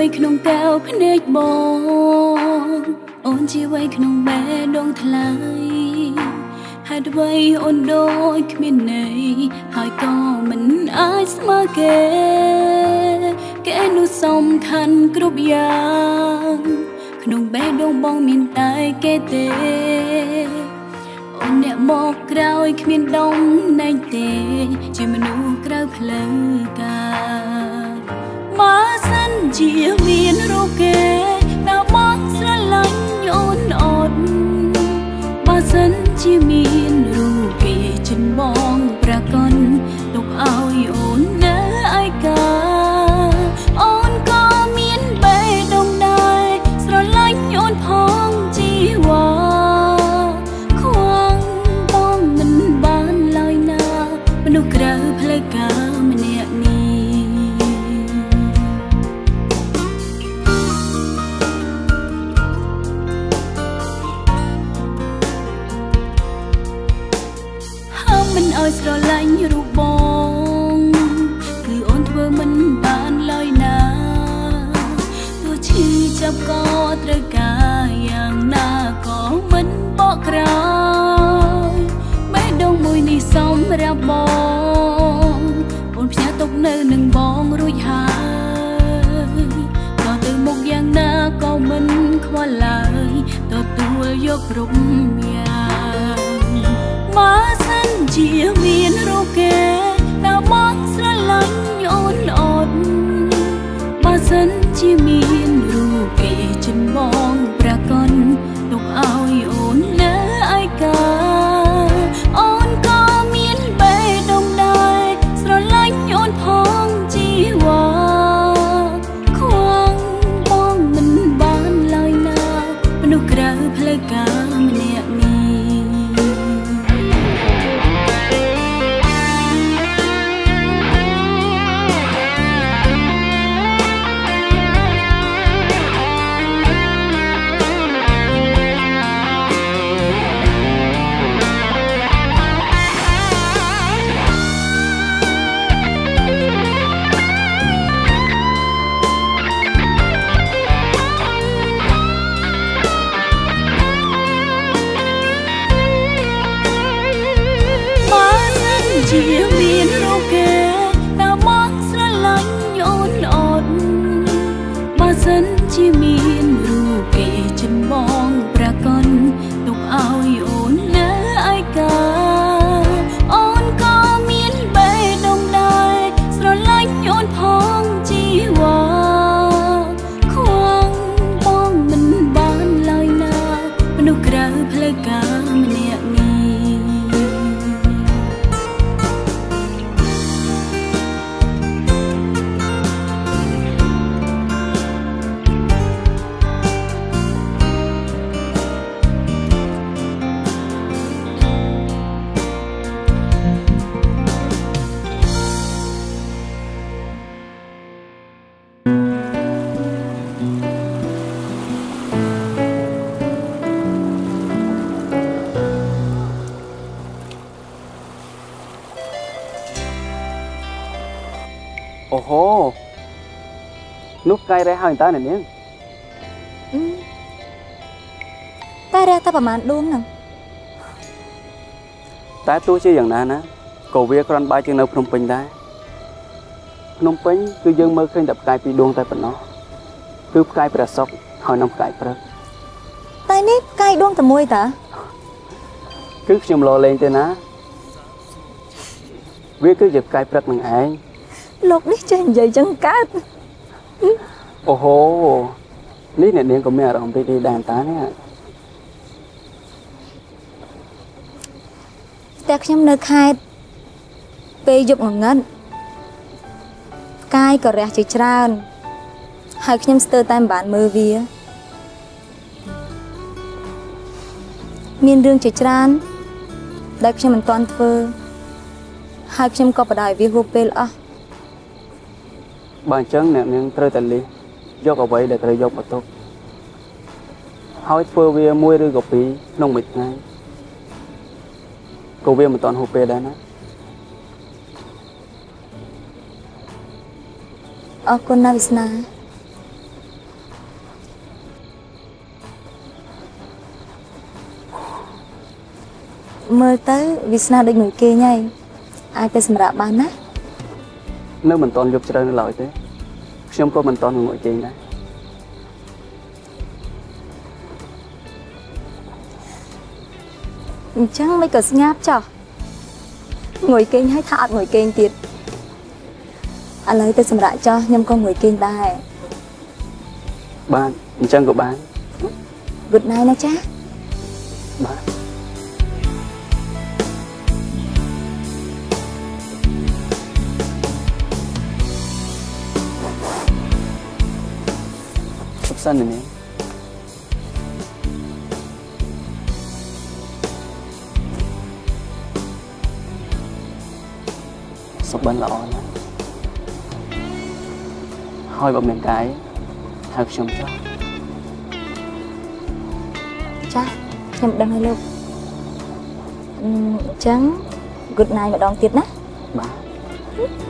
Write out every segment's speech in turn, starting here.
ជាវ័យក្នុងកែវភ្នែកបងអូនជាវ័យក្នុងបេះដូងថ្លៃហេតុអ្វីអូនដូចគ្មានន័យហើយក៏មិនអាចស្មើគេគេនោះសំខាន់គ្រប់យ៉ាងក្នុងបេះដូងបងមានតែគេទេអូនអ្នកមកក្រោយគ្មានដងណែងទេ ជាមនុស្សក្រៅផ្លូវការ បើសិនជាមានរូបគេតើបងស្រឡាញ់អូនអត់បើសិនជាមានរូបគេចិនបងប្រកនទុកឲ្យអូននៅឯកា ទ ហូនោះកាយរះហើយតើអ្នកនាងអឺតែរះតែប្រហែលដួងហ្នឹងតែទោះជាយ៉ាងណាណាក៏វាគ្រាន់បើជាងនៅភ្នំពេញដែរភ្នំពេញគឺយើងមើលឃើញតែផ្កាយពីរដួងតែប៉ុណ្ណោះគឺផ្កាយព្រះសុក្រហើយនិងផ្កាយព្រឹកតែនេះផ្កាយដួងតែមួយតាគឺខ្ញុំលោលេងទេណាវាគឺជាផ្កាយព្រឹកនឹងឯង លោកនេះចេះនិយាយចឹងកើតអូហូនេះអ្នកនាងក៏មានអារម្មណ៍រីករាយដែរតានេះតែខ្ញុំនៅខេត្តពេលយប់ងងឹតផ្កាយក៏រះជាច្រើន ហើយខ្ញុំស្ទើរតែមិនបានមើលវាមានរឿងជាច្រើនដែលខ្ញុំមិនទាន់ធ្វើ ហើយខ្ញុំក៏បដ ாய் វាហួសពេលអស់ បើអញ្ចឹងអ្នកនាងត្រូវតែលីសយកអ្វីដែលត្រូវយកមកទុកហើយធ្វើវាមួយឬក៏ពីរក្នុងមួយថ្ងៃក៏វាមិនតាន់ហូបពេលដែរណាអរគុណណាវិស្នាមើលទៅវាស្នាដូចមួយគេញ៉ៃអាចទៅសម្រាប់បានណា នៅមិនទាន់យប់ជ្រៅនៅឡើយទេខ្ញុំក៏មិនទាន់ងងុយគេងដែរអញ្ចឹងមិនក៏ស្ងាប់ចោះងុយគេងហើយថាអត់ងុយគេងទៀតឥឡូវទៅសម្រាប់ចោះខ្ញុំក៏ងុយគេងដែរបានអញ្ចឹងក៏បាន Good night ណាចាស់បាទ សិននាងសុបិនល្អណាស់ហើយបើមានកាយហៅខ្ញុំចុះចាស់ខ្ញុំដឹងហើយលោកអឺអញ្ចឹង Good night ម្ដងទៀតណាបាទ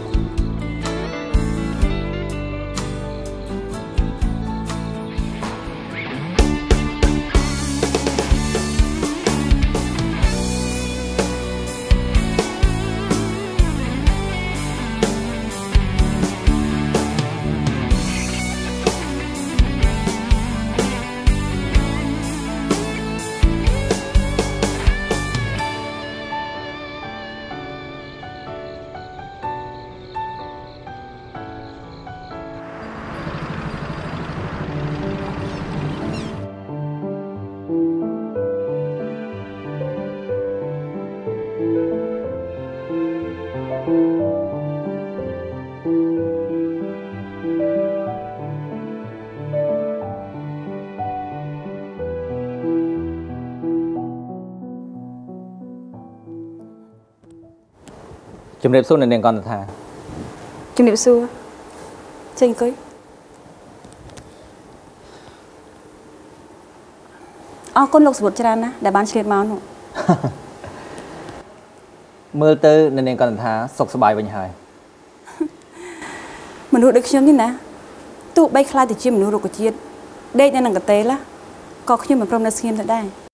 ជំរាបសួរនៅនាងកន្តថាជំរាបសួរចេញអង្គុយអរគុណលោកសវុតច្រើនណាស់ដែលបានឆ្លៀតមកនោះមើលទៅនៅនាងកន្តថាសុខសប្បាយវិញហើយមនុស្សដូចខ្ញុំនេះណាទោះបីខ្លាចទៅជាមនុស្សរុក្ខជាតិដេកនៅនឹងកន្ទេលណាក៏ខ្ញុំមិនព្រមនៅស្ងៀមទៅដែរ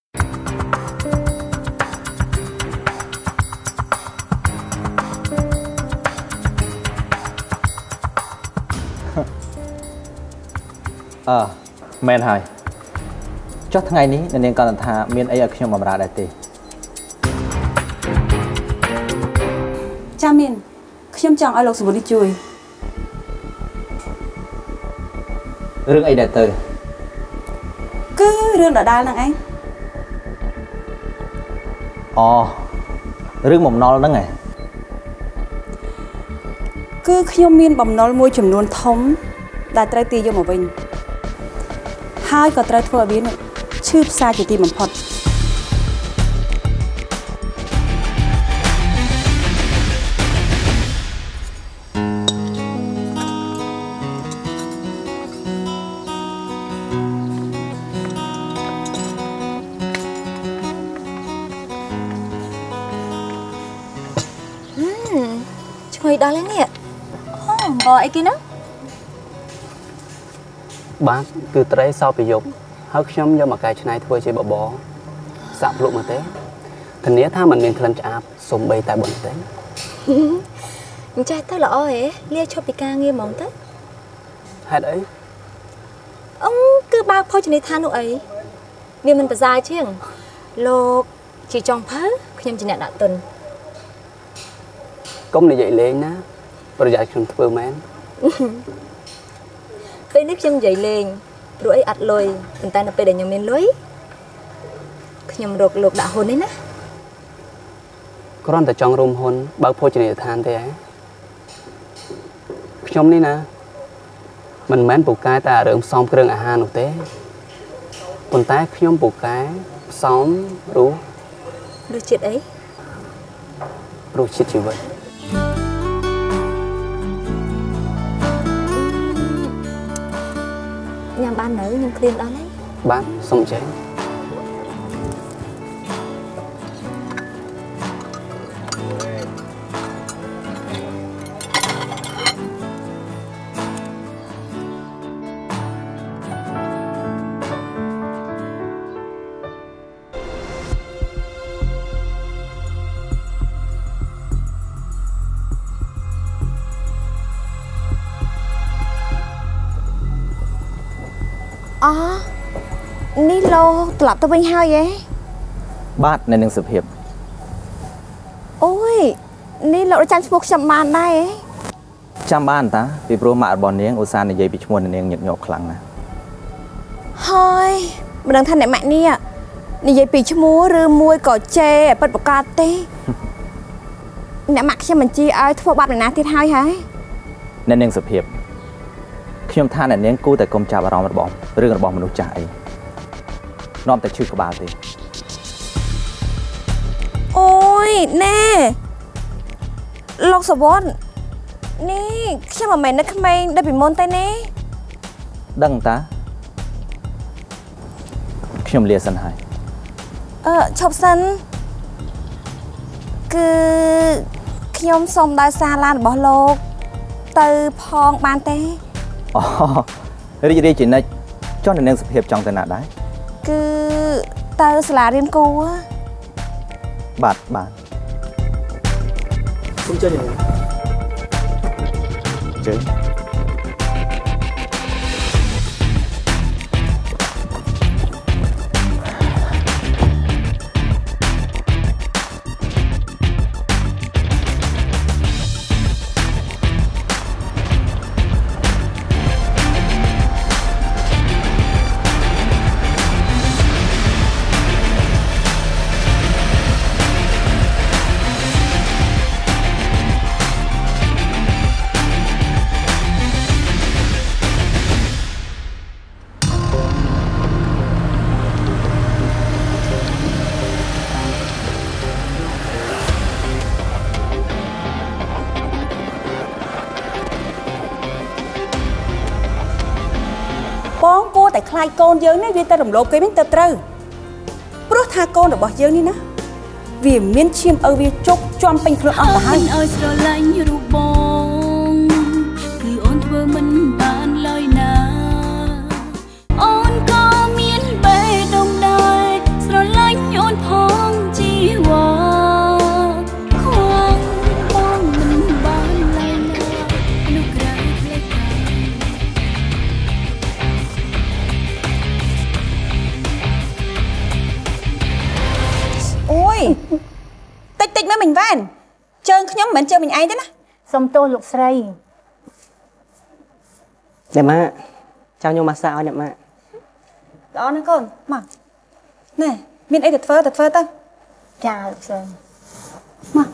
អឺមែនហើយចុះថ្ងៃនេះនៅនាងកន្តថាមានអីឲ្យខ្ញុំបម្រើដែរទេចាមានខ្ញុំចង់ឲ្យលោកសវុតនេះជួយរឿងអីដែរទៅគឺរឿងដដាលហ្នឹងឯងអូរឿងបំណុលហ្នឹងឯងគឺខ្ញុំមានបំណុលមួយចំនួនធំដែលត្រូវទាយយកមកវិញ ហើយក៏ត្រូវធ្វើឲ្យវានោះឈឺផ្សាជាទីបំផុត បាទគឺត្រីសោពីយប់ហើយខ្ញុំយកមកកែច្នៃធ្វើជាបបរសាក់ភ្លុកមកទេធានាថាมันមានក្លិនឆ្អាបសំបីតែបន្តិចអញ្ចេះទៅល្អហេលាឈប់ពីការងារហ្មងទៅហេតុអីអឺគឺបើកភោជនីយដ្ឋាននោះអីវាមិនប្រសើរជាងលោកជាចុងភៅខ្ញុំជាអ្នកដាក់ទុនកុំនិយាយលេងណាប្រយ័ត្នខ្ញុំធ្វើមែន ពេលនេះខ្ញុំនិយាយលេងព្រោះអីអត់លុយប៉ុន្តែនៅពេលដែលខ្ញុំមានលុយខ្ញុំរកលោកដាក់ហ៊ុននេះណាគ្រាន់តែចង់រួមហ៊ុនបើកភោជនីយដ្ឋានទេហ៎ខ្ញុំនេះណាមិនមែនពូកែតែរឿងផ្សំគ្រឿងអាហារនោះទេប៉ុន្តែខ្ញុំពូកែផ្សំរសរសជាតិអីរសជាតិជីវិត បាននៅខ្ញុំឃ្លានដល់ហើយបាទសូមចេញ នេះលោកត្រឡប់ទៅវិញហើយហ៎បាទនៅនឹងសុភាពអូយនេះលោកចាំឈ្មោះខ្ញុំបានដែរហ៎ចាំបានតាពីព្រោះម៉ាក់របស់នាងឧស្សាហ៍និយាយពីឈ្មោះនាងញឹកញាប់ខ្លាំងណាស់ហើយមិនដឹងថាអ្នកម៉ាក់នេះនិយាយពីឈ្មោះឬមួយក៏ជេរឲ្យពិតប្រកបទេអ្នកម៉ាក់ខ្ញុំបញ្ជាឲ្យធ្វើបាបអ្នកណាទៀតហើយហ៎នៅនឹងសុភាពខ្ញុំថាអ្នកនាងគួរតែកុំចាប់អារម្មណ៍របស់រឿងរបស់មនុស្សចាស់អី នាំតែឈឺក្បាលទេអូយណែលោកសវណ្ណនេះខ្ញុំមិនមែននៅក្មេងដូចពីមុនទេណែដឹងតាខ្ញុំលាសិនហើយអឺឈប់សិនគឺខ្ញុំសូមដើរសារឡានរបស់លោក ទៅផងបានទេអូរីករាយជានិច្ចចុះនៅនឹងសុភាពចង់ទៅណាដែរ គឺទៅសាលារៀនគូហ៎បាទបាទខ្ញុំចេញ ខ្លាចកូនយើងនេះវាទៅរំលោភគេវិញទៅត្រូវព្រោះថាកូនរបស់យើងនេះណាវាមានឈាមឪវាជោកជាំពេញខ្លួនអស់ទៅហើមិនយឲ្យស្រឡាញ់ មើលមិញវ៉ានជើងខ្ញុំមិនមែនជើងមិញឯងទេណាសុំទោសលោកស្រីអ្នកម៉ាក់ចាំខ្ញុំមកសាឲ្យអ្នកម៉ាក់ល្អណាស់កូនមកណែមានអីទៅធ្វើទៅធ្វើទៅចាលោកស្រីមកម៉ា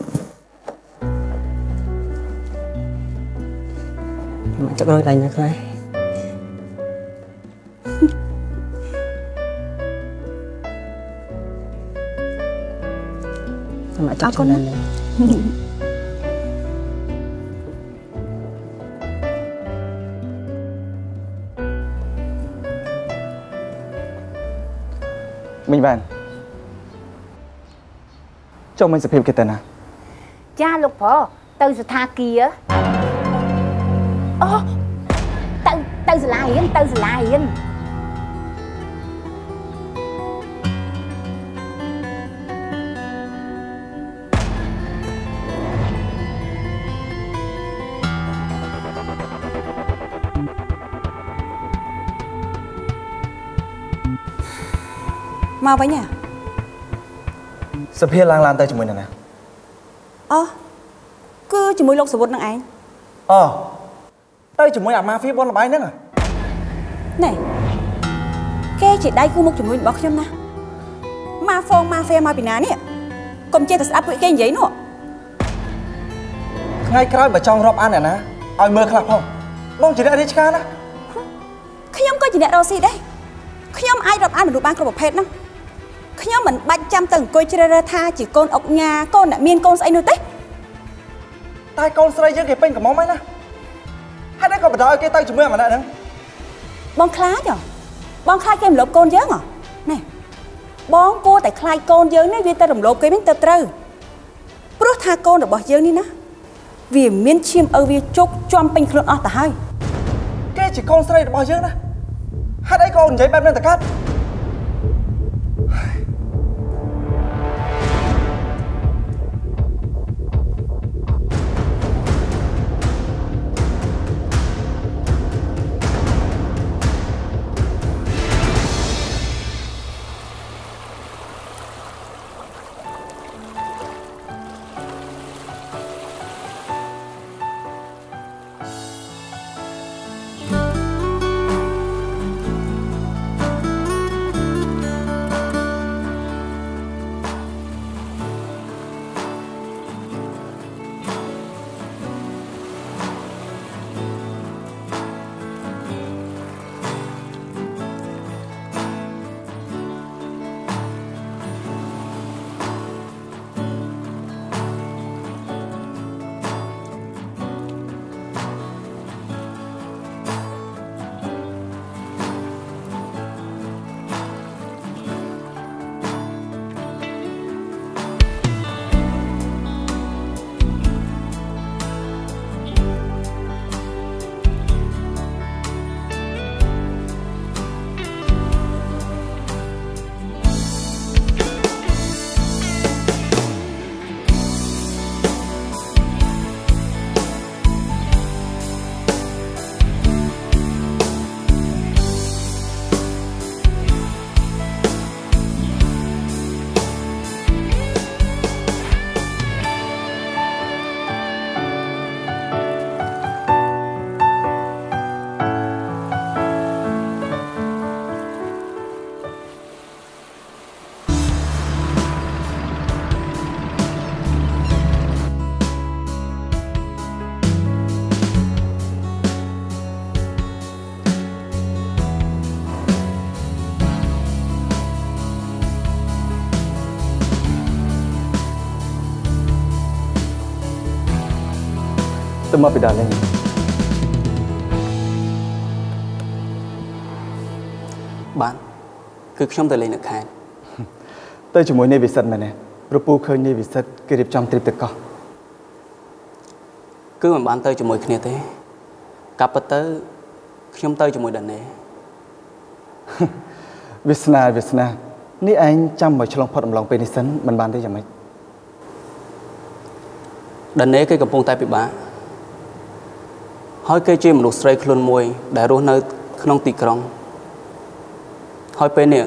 ក់ចុកនៅដៃណាខ្លះ ម៉ាក់ចុកចំណេញមិញបានចុះមិញសុភាពគេទៅណាចាលោកប្រុសទៅស្ថាគារអូទៅទៅសាលារៀនទៅសាលារៀន មកវិញហ៎សុភាពឡើងឡានទៅជាមួយនរណាអូគឺជាមួយលោកសវុតនឹងឯងអូទៅជាមួយអាម៉ាហ្វីបនលបាយហ្នឹងហ៎ណែគេជាដៃគូមុខជាមួយរបស់ខ្ញុំណាម៉ាហ្វងម៉ាហ្វេមកពីណានេះកុំចេះតែស្ដាប់ពួកគេនិយាយនោះថ្ងៃក្រោយបើចង់រាប់អានអ្នកណាឲ្យមើលខ្លះផងបងជាអ្នករាជការណាខ្ញុំក៏ជាអ្នករស់ស៊ីដែរខ្ញុំអាចរាប់អានមនុស្សបានគ្រប់ប្រភេទហ្នឹង ខ្ញុំមិនបាច់ចាំទៅអង្គុយជ្រើសរើសថាជាកូនអុកញ៉ាកូនអ្នកមានកូនស្អីនោះទេតែកូនស្រីយើងគេពេញកំមុំហើយណាហេតុអីក៏បណ្ដោយឲ្យគេទៅជាមួយអាម្នាក់ហ្នឹងបងខ្លាចហ៎បងខ្លាចគេរំលោភកូនយើងហ៎ណែបងគួរតែខ្លាចកូនយើងនេះវាទៅរំលោភគេវិញទៅត្រូវព្រោះថាកូនរបស់យើងនេះណាវាមានឈាមឪវាជោកជាំពេញខ្លួនអស់ទៅហើយគេជាកូនស្រីរបស់យើងណាហេតុអីក៏និយាយបែបហ្នឹងតកាត់ ទៅមកពីដើមលេងបានគឺខ្ញុំទៅលេងនៅខេត្តទៅជាមួយនាយវិសិទ្ធមែនទេប្រពូឃើញនាយវិសិទ្ធគេរៀបចំទ្រីបទៅកោះគឺមិនបានទៅជាមួយគ្នាទេកាប់ពិតទៅខ្ញុំទៅជាមួយដានេវាសនាវាសនានេះឯងចាំមកឆ្លងផុតអំឡុងពេលនេះសិនមិនបានទេយ៉ាងម៉េចដានេគេកំពុងតែពិបាក ហើយគេជាមនុស្សស្រីខ្លួនមួយ ដែលរស់នៅ ក្នុងទីក្រុង ហើយពេលនេះ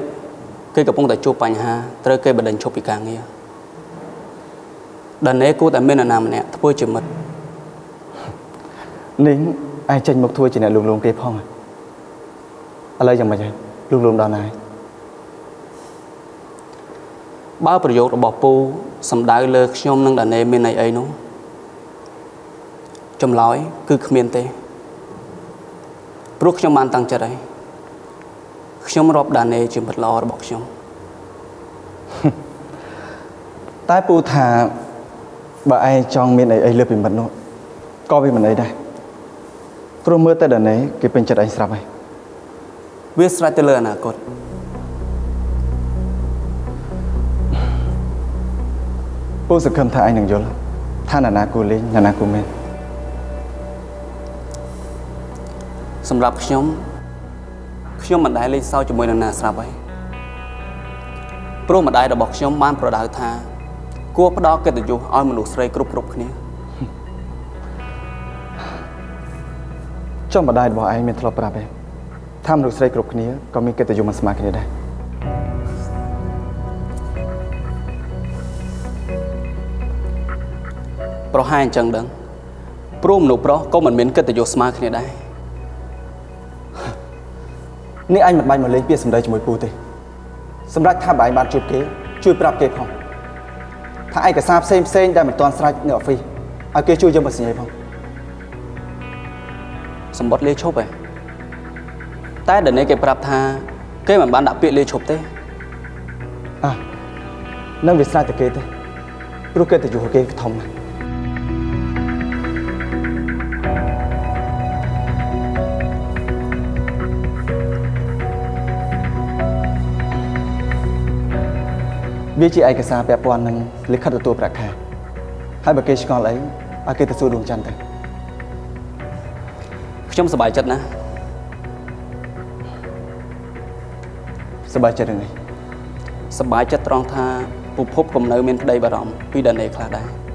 គេកំពុងតែជួបបញ្ហាត្រូវគេបដិញ្ញឈប់ពីការងារដានេគួរតែមាននរណាម្នាក់ធ្វើជាមិត្តនេះឯងចេញមកធ្វើជាអ្នកលួងលោមគេផងហ៎ឥឡូវយ៉ាងម៉េចហើយលួងលោមដល់ណាហើយបើប្រយោគរបស់ពូសំដៅលើខ្ញុំនិងដានេមានន័យអីនោះ ចម្លើយគឺគ្មានទេព្រោះខ្ញុំបានតាំងចិត្តហើយខ្ញុំរាប់ដានេជាមិត្តល្អរបស់ខ្ញុំតែពូថាបើឯងចង់មានអីអីលើសពីមិត្តនោះក៏វាមិនអីដែរព្រោះមើលតែដល់នេះគេពេញចិត្តឯងស្រាប់ហើយវាស្រេចទៅលើអនាគតពូសង្ឃឹមថាឯងនឹងយល់ថាណានាគូលេងណានាគូមែន សម្រាប់ខ្ញុំខ្ញុំមិនដែលលេងសើចជាមួយនឹងណាស្រាប់ហើយព្រោះម្ដាយរបស់ខ្ញុំបានប្រដៅថា គួរផ្ដល់កិត្តិយសឲ្យមនុស្សស្រីគ្រប់គ្រប់គ្នាចុះម្ដាយរបស់ឯងមានធ្លាប់ប្រាប់ទេថាមនុស្សស្រីគ្រប់គ្នាក៏មានកិត្តិយសមិនស្មើគ្នាដែរប្រហែលអញ្ចឹងដឹងព្រោះមនុស្សប្រុសក៏មិនមានកិត្តិយសស្មើគ្នាដែរ នេះឯងមិនបាច់មកលេងពាក្យសម្ដីជាមួយពូទេសម្រាប់ថាបើឯងបានជួបគេជួយប្រាប់គេផងថាឯកសារផ្សេងផ្សេងដែលមិនទាន់ស្រេចនៅអហ្វីសឲ្យគេជួយយកមកសញ្ញាផងសម្បត្តិលាឈប់ឯងតែដល់នេះគេប្រាប់ថាគេមិនបានដាក់ពាក្យលាឈប់ទេអ่ะនឹងវាស្រេចតែគេទេព្រោះគេទៅយល់គេធំណាស់ វាជាឯកសារពាក់ព័ន្ធនឹងលិខិតទទួលប្រាក់ខែហើយបើគេឆ្ងល់អីឲ្យគេទៅសួរដួងច័ន្ទទៅខ្ញុំសប្បាយចិត្តណាស់សប្បាយចិត្តរឿងនេះសប្បាយចិត្តត្រង់ថាពុភពកំនៅមានក្តីបារម្ភពីដានេខ្លះដែរ